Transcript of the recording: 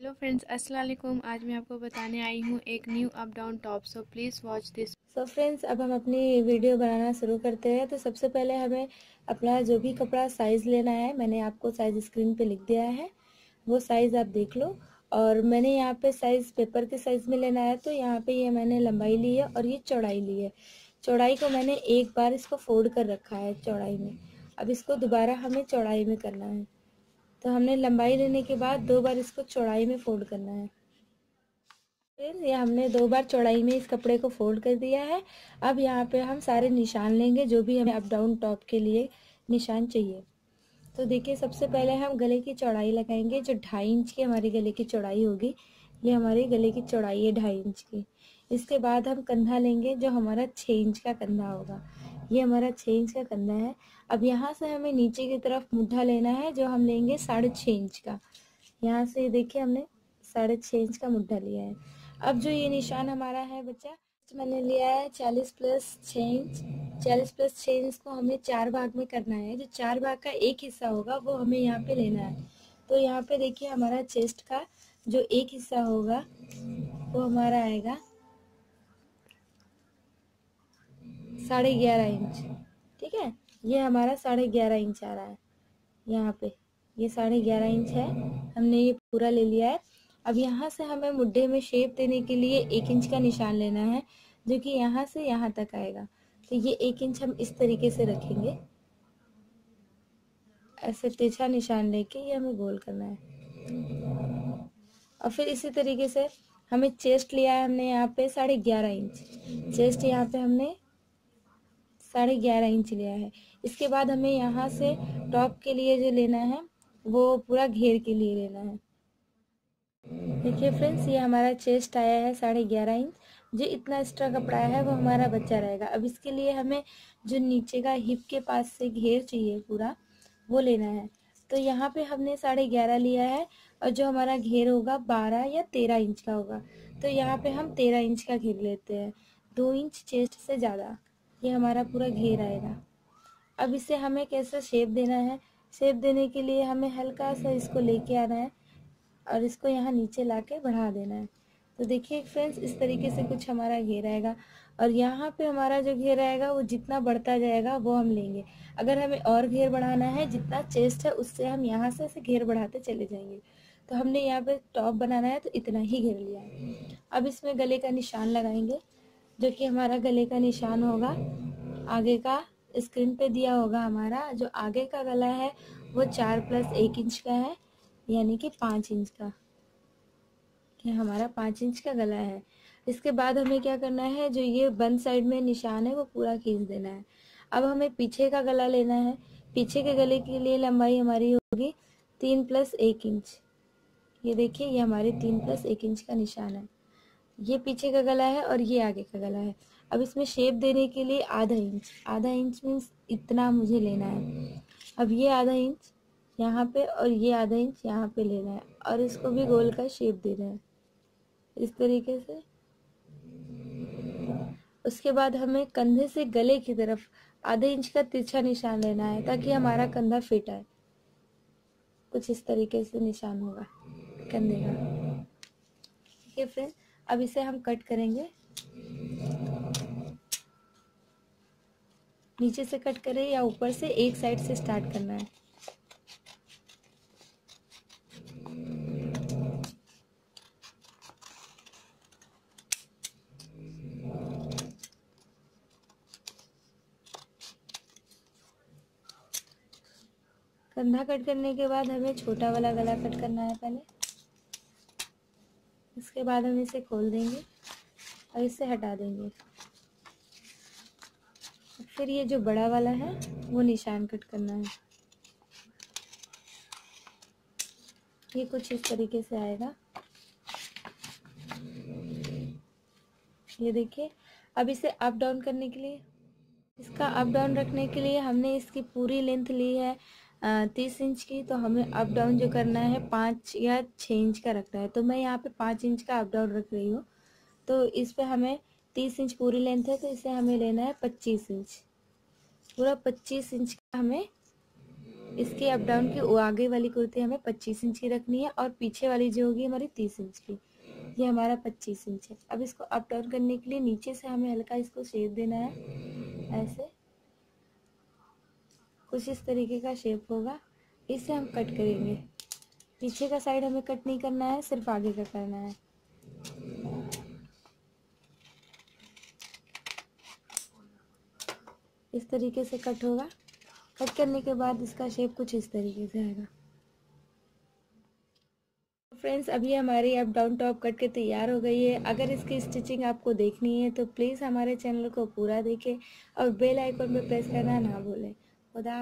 Friends, अस्सलाम वालेकुम। आज मैं आपको बताने आई हूँ एक new up down top so please watch this so friends अब हम अपनी वीडियो बनाना शुरू करते हैं। तो सबसे पहले हमें अपना जो भी कपड़ा साइज़ लेना है, मैंने आपको साइज़ स्क्रीन पे लिख दिया है। वो साइज़ आप देख लो। और मैंने यहाँ पे साइज़ पेपर के साइज़ में लेना है तो यहाँ पे ये यह मैंने लंबाई ली है और ये चौड़ाई ली है। चौड़ाई को मैंने एक बार इसको फोल्ड कर रखा है चौड़ाई में। अब इसको दोबारा हमें चौड़ाई में करना है। तो हमने लंबाई लेने के बाद दो बार इसको चौड़ाई में फोल्ड करना है। फिर ये हमने दो बार चौड़ाई में इस कपड़े को फोल्ड कर दिया है। अब यहाँ पे हम सारे निशान लेंगे जो भी हमें अप डाउन टॉप के लिए निशान चाहिए। तो देखिए, सबसे पहले हम गले की चौड़ाई लगाएँगे, जो ढाई इंच की हमारी गले की चौड़ाई होगी। ये हमारी गले की चौड़ाई है ढाई इंच की। इसके बाद हम कंधा लेंगे, जो हमारा छः इंच का कंधा होगा। ये हमारा छः इंच का कंधा है। अब यहाँ से हमें नीचे की तरफ़ मुद्दा लेना है, जो हम लेंगे साढ़े छः इंच का। यहाँ से देखिए हमने साढ़े छः इंच का मुद्दा लिया है। अब जो ये निशान हमारा है बच्चा मैंने लिया है चालीस प्लस छः इंच। चालीस प्लस छः इंच को हमें चार भाग में करना है। जो चार भाग का एक हिस्सा होगा, वो हमें यहाँ पे लेना है। तो यहाँ पे देखिए हमारा चेस्ट का जो एक हिस्सा होगा, वो हमारा आएगा। साढ़े ग्यारह इंच। ठीक है? ये हमारा साढ़े ग्यारह इंच आ रहा है। यहाँ पे। ये साढ़े ग्यारह इंच है। हमने ये पूरा ले लिया है। अब यहाँ से हमें मुड्ढे में शेप देने के लिए एक इंच का निशान लेना है, जो कि यहाँ से यहाँ तक आएगा। तो ये एक इंच हम इस तरीके से रखेंगे। ऐसे तिरछा निशान लेके ये हमें गोल करना है। और फिर इसी तरीके से हमें चेस्ट लिया है हमने यहाँ पे साढ़े ग्यारह इंच। चेस्ट यहाँ पे हमने साढ़े ग्यारह इंच लिया है। इसके बाद हमें यहाँ से टॉप के लिए जो लेना है, वो पूरा घेर के लिए लेना है। देखिए फ्रेंड्स, ये हमारा चेस्ट आया है साढ़े ग्यारह इंच। जो इतना एक्स्ट्रा कपड़ा है, वो हमारा बच्चा रहेगा। अब इसके लिए हमें जो नीचे का हिप के पास से घेर चाहिए पूरा, वो लेना है। तो यहाँ पे हमने साढ़े ग्यारह लिया है और जो हमारा घेर होगा, बारह या तेरह इंच का होगा। तो यहाँ पे हम तेरह इंच का घेर लेते हैं। दो इंच चेस्ट से ज़्यादा। ये हमारा पूरा घेर आएगा। अब इसे हमें कैसे शेप देना है? शेप देने के लिए हमें हल्का सा इसको लेके आना है और इसको यहाँ नीचे ला के बढ़ा देना है। तो देखिए फ्रेंड्स इस तरीके से कुछ हमारा घेर आएगा और यहाँ पे हमारा जो घेर आएगा, वो जितना बढ़ता जाएगा, वो हम लेंगे। अगर हमें और घेर बढ़ाना है, जितना चेस्ट है, उससे हम यहाँ से ऐसे घेर बढ़ाते चले जाएँगे। तो हमने यहाँ पे टॉप बनाना है तो इतना ही घेर लिया है। अब इसमें गले का निशान लगाएँगे। जो कि हमारा गले का निशान होगा, आगे का स्क्रीन पे दिया होगा हमारा, जो आगे का गला है, वो चार प्लस एक इंच का है, यानी कि पाँच इंच का। ये हमारा पाँच इंच का गला है। इसके बाद हमें क्या करना है, जो ये बंद साइड में निशान है, वो पूरा खींच देना है। अब हमें पीछे का गला लेना है। पीछे के गले के लिए लंबाई हमारी होगी तीन प्लस एक इंच ये देखिए, ये हमारे तीन प्लस एक इंच का निशान है। ये पीछे का गला है और ये आगे का गला है। अब इसमें शेप देने के लिए आधा इंच आधा इंच मीन्स इतना मुझे लेना है। अब ये आधा इंच यहाँ पे और ये आधा इंच यहाँ पे लेना है। और इसको भी गोल का शेप देना है। इस तरीके से। उसके बाद हमें कंधे से गले की तरफ़ आधे इंच का तिरछा निशान लेना है ताकि हमारा कंधा फिट आए। कुछ इस तरीके से निशान होगा कंधे का। ठीक है फ्रेंड अब इसे हम कट करेंगे। नीचे से कट करें या ऊपर से, एक साइड से स्टार्ट करना है। कंधा कट करने के बाद हमें छोटा वाला गला कट करना है पहले। इसके बाद हम इसे खोल देंगे और इसे हटा देंगे। फिर ये जो बड़ा वाला है, वो निशान कट करना है। ये कुछ इस तरीके से आएगा। ये देखिए, अब इसे अप डाउन करने के लिए, इसका अप डाउन रखने के लिए हमने इसकी पूरी लेंथ ली है। तीस इंच की तो हमें अप डाउन जो करना है, पाँच या छः इंच का रखना है। तो मैं यहाँ पे पाँच इंच का अप डाउन रख रही हूँ। तो इस पे हमें तीस इंच पूरी लेंथ है तो इसे हमें लेना है पच्चीस इंच। पूरा पच्चीस इंच का हमें इसकी अप डाउन की आगे वाली कुर्ती हमें 25 इंच की रखनी है और पीछे वाली जो होगी हमारी 30 इंच की। ये हमारा 25 इंच है। अब इसको अप डाउन करने के लिए नीचे से हमें हल्का इसको शेप देना है, ऐसे। कुछ इस तरीके का शेप होगा। इसे हम कट करेंगे। पीछे का साइड हमें कट नहीं करना है, सिर्फ़ आगे का करना है। इस तरीके से कट होगा। कट करने के बाद इसका शेप कुछ इस तरीके से आएगा। फ्रेंड्स अभी हमारी अप डाउन टॉप कट के तैयार हो गई है। अगर इसकी स्टिचिंग आपको देखनी है तो प्लीज़ हमारे चैनल को पूरा देखें और बेल आइकन पे प्रेस करना ना भूलें। खुदा